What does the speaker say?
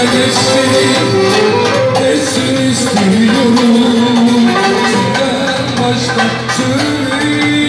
Sana geçmeni, geçsin istemiyorum Senden başka türlü